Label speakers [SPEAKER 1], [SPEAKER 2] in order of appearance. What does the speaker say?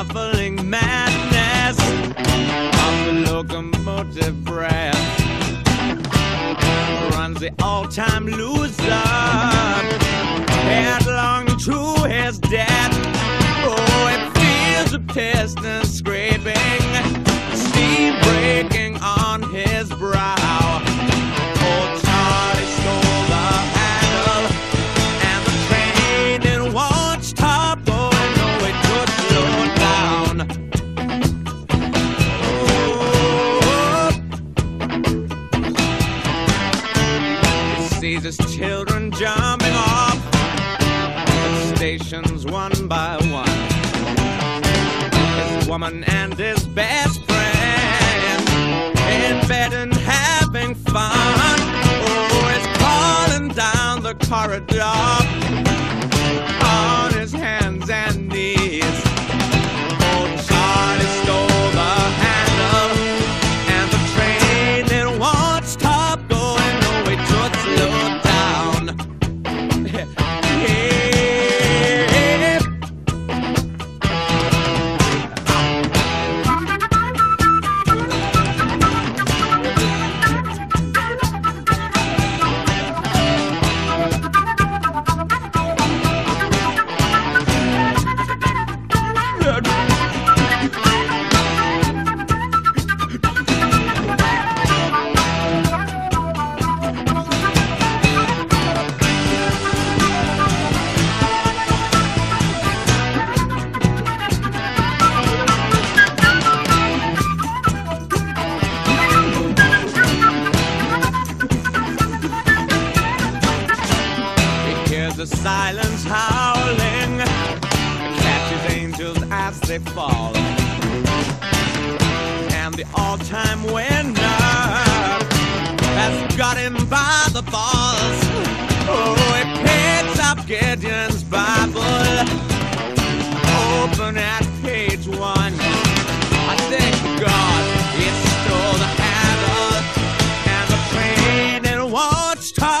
[SPEAKER 1] traveling madness. Of the locomotive breath. Runs the all-time loser stations one by one. His woman and his best friend in bed and having fun. Oh, he's crawling down the corridor silence howling catches angels as they fall. And the all-time winner has got him by the balls. Oh, it picks up Gideon's Bible, open at page one. I thank God it stole the handle and the train and watched her.